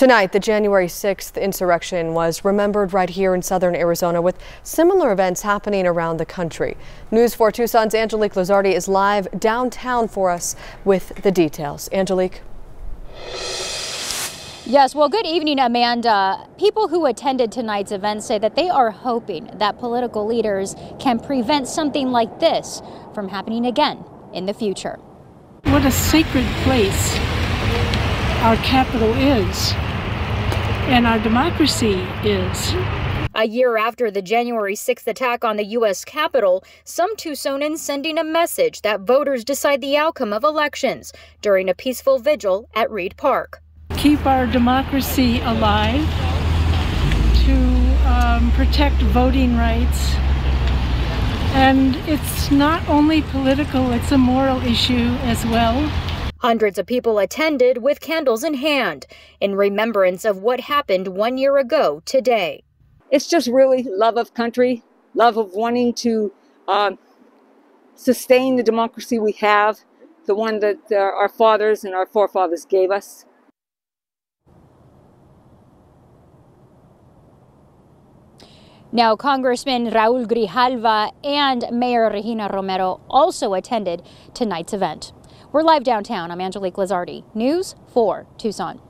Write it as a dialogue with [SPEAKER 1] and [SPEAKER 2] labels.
[SPEAKER 1] Tonight, the January 6th insurrection was remembered right here in southern Arizona with similar events happening around the country. News 4 Tucson's Angelique Lizardi is live downtown for us with the details. Angelique.
[SPEAKER 2] Yes, well, good evening, Amanda. People who attended tonight's event say that they are hoping that political leaders can prevent something like this from happening again in the future.
[SPEAKER 3] What a sacred place our capital is and our democracy is.
[SPEAKER 2] A year after the January 6th attack on the U.S. Capitol, some Tucsonans sending a message that voters decide the outcome of elections during a peaceful vigil at Reid Park.
[SPEAKER 3] Keep our democracy alive, to um, protect voting rights. And it's not only political, it's a moral issue as well.
[SPEAKER 2] Hundreds of people attended with candles in hand in remembrance of what happened one year ago today.
[SPEAKER 4] It's just really love of country, love of wanting to uh, sustain the democracy we have, the one that uh, our fathers and our forefathers gave us.
[SPEAKER 2] Now, Congressman Raul Grijalva and Mayor Regina Romero also attended tonight's event. We're live downtown. I'm Angelique Lizardi. News 4 Tucson.